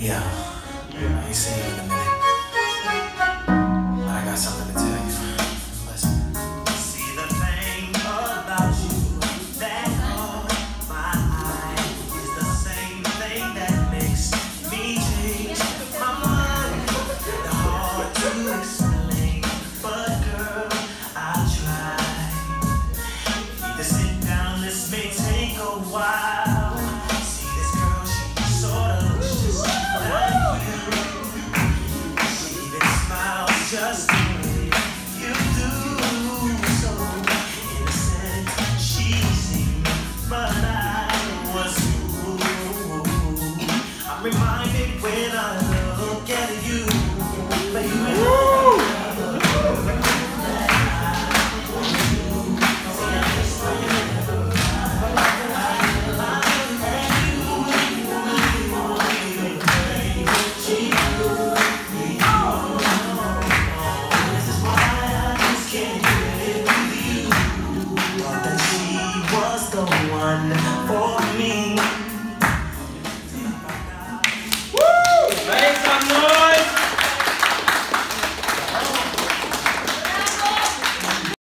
Yeah, I see you in a minute. I got something to tell you. just you do so innocent, cheesy, but I was fooled. I'm reminded when I look at you. One.